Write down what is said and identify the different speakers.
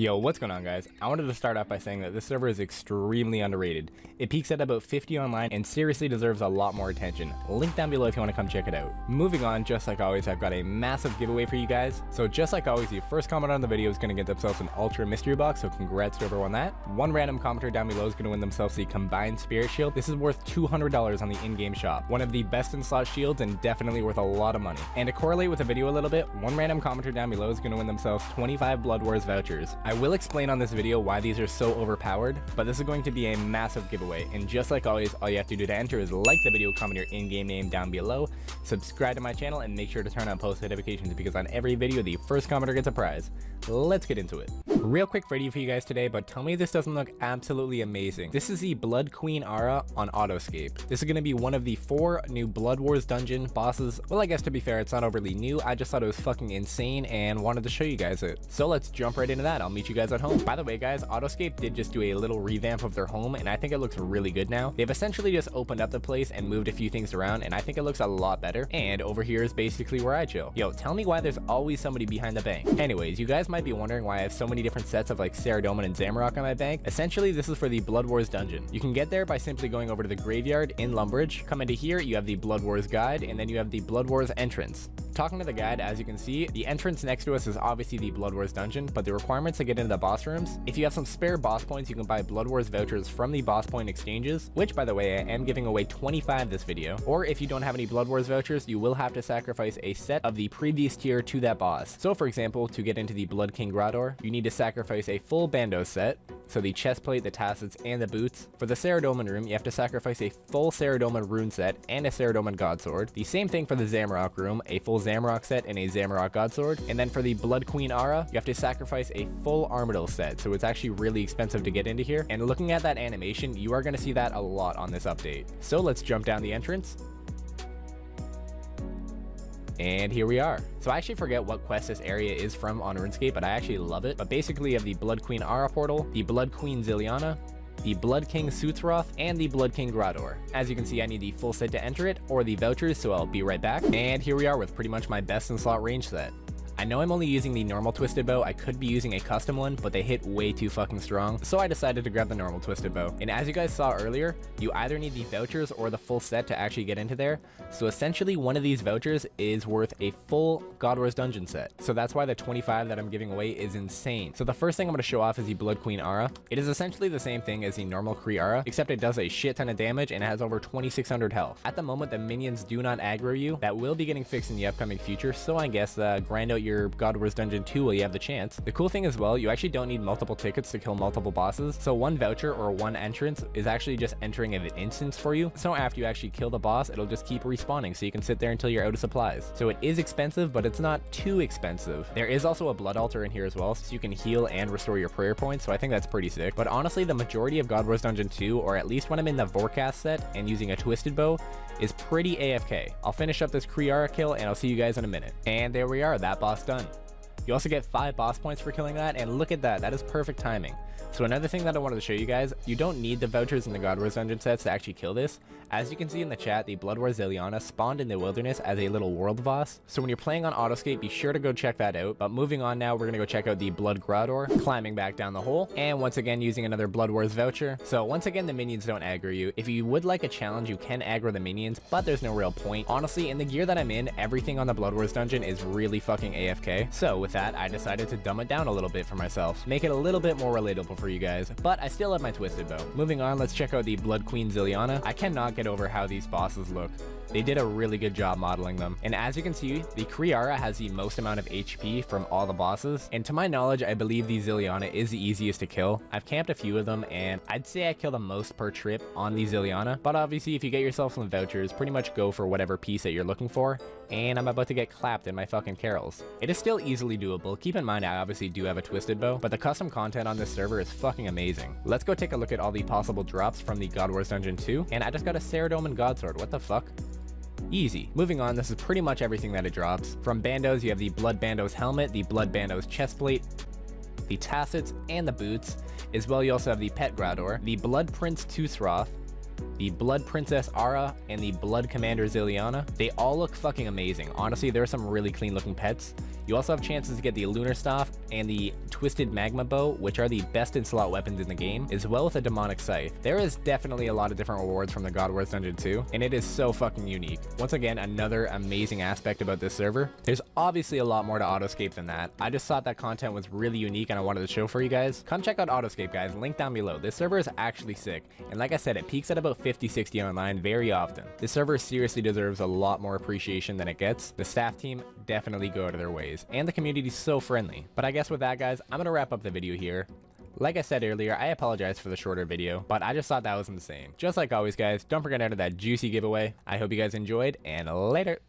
Speaker 1: Yo, what's going on guys? I wanted to start off by saying that this server is extremely underrated. It peaks at about 50 online and seriously deserves a lot more attention. Link down below if you want to come check it out. Moving on, just like always, I've got a massive giveaway for you guys. So just like always, the first comment on the video is going to get themselves an Ultra Mystery Box, so congrats to everyone that. One random commenter down below is going to win themselves the Combined Spirit Shield. This is worth $200 on the in-game shop. One of the best in slot shields and definitely worth a lot of money. And to correlate with the video a little bit, one random commenter down below is going to win themselves 25 Blood Wars vouchers. Will explain on this video why these are so overpowered, but this is going to be a massive giveaway. And just like always, all you have to do to enter is like the video, comment your in-game name down below, subscribe to my channel, and make sure to turn on post notifications because on every video, the first commenter gets a prize. Let's get into it. Real quick video for you guys today, but tell me this doesn't look absolutely amazing. This is the Blood Queen Ara on Autoscape. This is going to be one of the four new Blood Wars dungeon bosses. Well, I guess to be fair, it's not overly new. I just thought it was fucking insane and wanted to show you guys it. So let's jump right into that. I'll meet you guys at home. By the way, guys, Autoscape did just do a little revamp of their home, and I think it looks really good now. They've essentially just opened up the place and moved a few things around, and I think it looks a lot better. And over here is basically where I chill. Yo, tell me why there's always somebody behind the bank. Anyways, you guys might be wondering why I have so many different sets of like Saradomin and Zamorak on my bank. Essentially, this is for the Blood Wars dungeon. You can get there by simply going over to the graveyard in Lumbridge. Come into here, you have the Blood Wars guide, and then you have the Blood Wars entrance. Talking to the guide, as you can see, the entrance next to us is obviously the Blood Wars dungeon, but the requirements to get into the boss rooms, if you have some spare boss points, you can buy Blood Wars vouchers from the boss point exchanges, which by the way, I am giving away 25 this video. Or if you don't have any Blood Wars vouchers, you will have to sacrifice a set of the previous tier to that boss. So for example, to get into the Blood King Grador, you need to sacrifice a full Bando set, so the chest plate, the tassets, and the boots. For the Saradomin room, you have to sacrifice a full Saradomin rune set and a Saradomin god sword. The same thing for the Zamorak room, a full Zamorak set and a Zamorak god sword. And then for the Blood Queen Ara, you have to sacrifice a full Armadyl set, so it's actually really expensive to get into here. And looking at that animation, you are going to see that a lot on this update. So let's jump down the entrance and here we are. So I actually forget what quest this area is from on RuneScape, but I actually love it. But basically you have the Blood Queen Ara portal, the Blood Queen Ziliana, the Blood King Suthroth, and the Blood King Grador. As you can see, I need the full set to enter it, or the vouchers, so I'll be right back. And here we are with pretty much my best in slot range set. I know I'm only using the normal twisted bow, I could be using a custom one, but they hit way too fucking strong, so I decided to grab the normal twisted bow. And as you guys saw earlier, you either need the vouchers or the full set to actually get into there, so essentially one of these vouchers is worth a full God Wars dungeon set. So that's why the 25 that I'm giving away is insane. So the first thing I'm going to show off is the Blood Queen Ara. It is essentially the same thing as the normal Kree'arra, except it does a shit ton of damage and has over 2600 health. At the moment, the minions do not aggro you. That will be getting fixed in the upcoming future, so I guess uh, grind out your God Wars dungeon Dungeon 2 while you have the chance. The cool thing as well, you actually don't need multiple tickets to kill multiple bosses, so one voucher or one entrance is actually just entering an instance for you. So after you actually kill the boss, it'll just keep respawning, so you can sit there until you're out of supplies. So it is expensive, but it's not too expensive. There is also a blood altar in here as well, so you can heal and restore your prayer points, so I think that's pretty sick. But honestly, the majority of God Wars Dungeon 2, or at least when I'm in the Vorkath set and using a Twisted Bow, is pretty AFK. I'll finish up this Kree'arra kill, and I'll see you guys in a minute. And there we are, that boss done. You also get 5 boss points for killing that, and look at that, that is perfect timing. So another thing that I wanted to show you guys, you don't need the vouchers in the God Wars dungeon sets to actually kill this. As you can see in the chat, the Blood Wars Zeliana spawned in the wilderness as a little world boss. So when you're playing on Autoscape, be sure to go check that out. But moving on now, we're to go check out the Blood Grador, climbing back down the hole, and once again using another Blood Wars voucher. So once again, the minions don't aggro you. If you would like a challenge, you can aggro the minions, but there's no real point. Honestly, in the gear that I'm in, everything on the Blood Wars dungeon is really fucking AFK. So with that, I decided to dumb it down a little bit for myself, make it a little bit more relatable for you guys. But I still have my Twisted Bow. Moving on, let's check out the Blood Queen Ziliana. I cannot get over how these bosses look. They did a really good job modeling them. And as you can see, the Kree'arra has the most amount of HP from all the bosses. And to my knowledge, I believe the Ziliana is the easiest to kill. I've camped a few of them and I'd say I kill the most per trip on the Ziliana. But obviously, if you get yourself some vouchers, pretty much go for whatever piece that you're looking for. And I'm about to get clapped in my fucking Karil's. It is still easily doable. Keep in mind, I obviously do have a Twisted Bow, but the custom content on this server is fucking amazing. Let's go take a look at all the possible drops from the God Wars Dungeon 2. And I just got a Saradomin God Sword. What the fuck? Easy. Moving on, this is pretty much everything that it drops. From Bandos, you have the Blood Bandos helmet, the Blood Bandos chestplate, the tassets, and the boots. As well, you also have the Pet Grador, the Blood Prince Suthroth, the Blood Princess Ara, and the Blood Commander Zileana. They all look fucking amazing. Honestly, there are some really clean looking pets. You also have chances to get the Lunar Staff and the Twisted Magma Bow, which are the best in slot weapons in the game, as well as a Demonic Scythe. There is definitely a lot of different rewards from the God Wars Dungeon 2, and it is so fucking unique. Once again, another amazing aspect about this server. There's obviously a lot more to Autoscape than that. I just thought that content was really unique and I wanted to show for you guys. Come check out Autoscape, guys. Link down below. This server is actually sick, and like I said, it peaks at about 50-60 online very often. This server seriously deserves a lot more appreciation than it gets. The staff team definitely go out of their ways, and the community is so friendly. But I guess with that, guys, I'm gonna wrap up the video here. Like I said earlier, I apologize for the shorter video, but I just thought that was insane. Just like always, guys, don't forget to enter that juicy giveaway. I hope you guys enjoyed, and later!